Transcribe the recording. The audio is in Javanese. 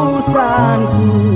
Rompusanku